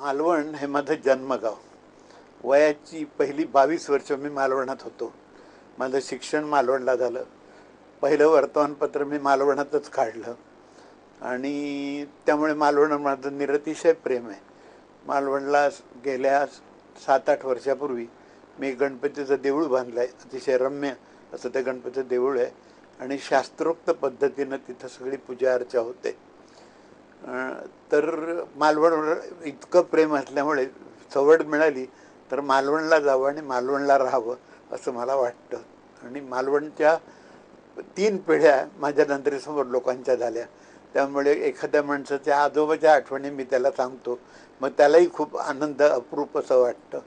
मालवण हे माझं जन्मगाव. वयाची पहिली बावीस वर्ष मी मालवणात होतो. माझं शिक्षण मालवणला झालं. पहिलं वर्तमानपत्र मी मालवणातच काढलं. आणि त्यामुळे मालवण माझं निरतिशय प्रेम आहे. मालवणला गेल्या सात आठ वर्षापूर्वी मी गणपतीचं देऊळ बांधलं आहे अतिशय रम्य असं ते गणपतीचं देऊळ आहे. आणि शास्त्रोक्त पद्धतीनं तिथं सगळी पूजा अर्चा होते. तर मालवणवर इतकं प्रेम असल्यामुळे सवड मिळाली तर मालवणला जावं आणि मालवणला राहावं असं मला वाटतं. आणि मालवणच्या तीन पिढ्या माझ्या नंतरेसमोर लोकांच्या झाल्या. त्यामुळे एखाद्या माणसाच्या आजोबाच्या आठवणी मी त्याला सांगतो. मग त्यालाही खूप आनंद अप्रूप असं वाटतं.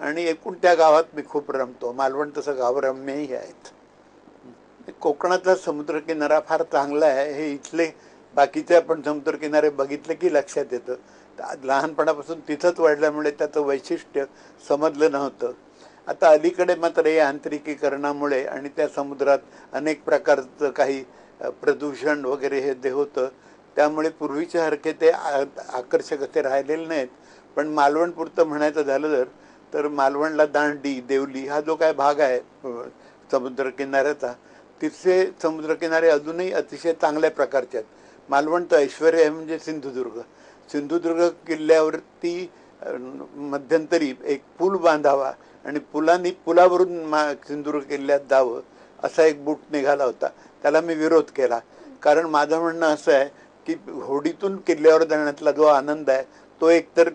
आणि एकूण त्या गावात मी खूप रमतो. मालवण तसं गाव रम्यही आहेत. कोकणातला समुद्रकिनारा फार चांगला आहे. हे इथले बाकीचे आपण समुद्रकिनारे बघितले की लक्षात येतं. लहानपणापासून तिथंच वाढल्यामुळे त्याचं वैशिष्ट्य समजलं नव्हतं. आता अलीकडे मात्र या यांत्रिकीकरणामुळे आणि त्या समुद्रात अनेक प्रकारचं काही प्रदूषण वगैरे हे ते होतं त्यामुळे पूर्वीच्या सारखे ते आकर्षक असे राहिलेले नाहीत. पण मालवणपुरतं म्हणायचं झालं जर तर मालवणला दांडी देवली हा जो काय भाग आहे समुद्रकिनाऱ्याचा तिथले समुद्रकिनारे अजूनही अतिशय चांगल्या प्रकारचे आहेत. मालवण तर ऐश्वर्य आहे म्हणजे सिंधुदुर्ग. सिंधुदुर्ग किल्ल्यावरती मध्यंतरी एक पूल बांधावा आणि पुलांनी पुलावरून मा सिंधुदुर्ग किल्ल्यात जावं असा एक बूट निघाला होता. त्याला मी विरोध केला. कारण माझं म्हणणं असं आहे की होडीतून किल्ल्यावर जाण्यातला जो आनंद आहे तो एकतर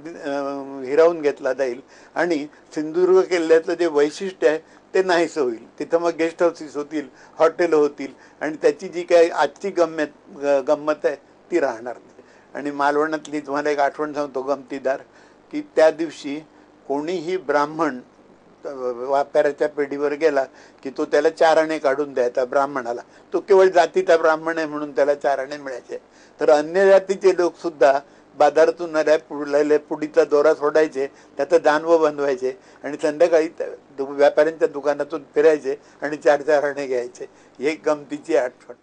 हिरावून घेतला जाईल आणि सिंधुदुर्ग किल्ल्याचं जे वैशिष्ट्य आहे ते नाहीसं होईल. तिथं मग गेस्ट हाऊसेस होतील हॉटेल होतील आणि त्याची जी काही आजची गम्मत गंमत आहे ती राहणार नाही. आणि मालवणातली तुम्हाला एक आठवण सांगतो गमतीदार की त्या दिवशी कोणीही ब्राह्मण व्यापाऱ्याच्या पेढीवर गेला की तो त्याला चाराणे काढून द्यायचा ब्राह्मणाला. तो केवळ जातीचा ब्राह्मण आहे म्हणून त्याला चाराणे मिळायचे. तर अन्य जातीचे लोकसुद्धा बाजारातून नऱ्या पुढलेल्या पुडीचा दोरा सोडायचे त्याचं दानव बनवायचे आणि संध्याकाळी व्यापाऱ्यांच्या दुकानातून फिरायचे आणि चार चार आणे घ्यायचे. हे गमतीची आठवण.